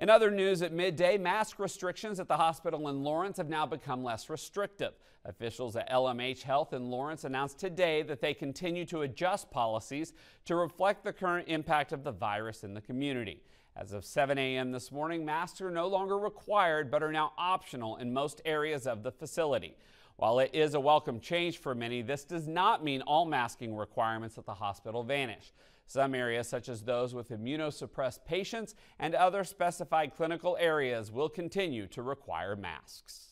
In other news at midday, mask restrictions at the hospital in Lawrence have now become less restrictive. Officials at LMH Health in Lawrence announced today that they continue to adjust policies to reflect the current impact of the virus in the community. As of 7 a.m. this morning, masks are no longer required but are now optional in most areas of the facility. While it is a welcome change for many, this does not mean all masking requirements at the hospital vanish. Some areas, such as those with immunosuppressed patients and other specified clinical areas, will continue to require masks.